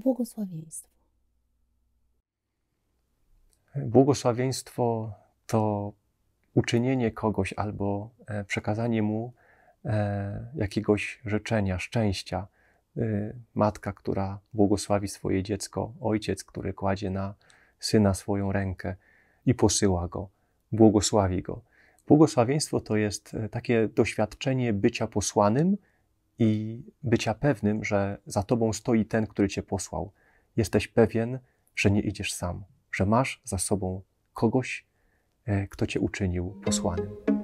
błogosławieństwo? Błogosławieństwo to uczynienie kogoś albo e, przekazanie mu e, jakiegoś życzenia, szczęścia. E, matka, która błogosławi swoje dziecko, ojciec, który kładzie na syna swoją rękę i posyła go, błogosławi go. Błogosławieństwo to jest takie doświadczenie bycia posłanym i bycia pewnym, że za tobą stoi ten, który cię posłał. Jesteś pewien, że nie idziesz sam, że masz za sobą kogoś, e, kto cię uczynił posłanym.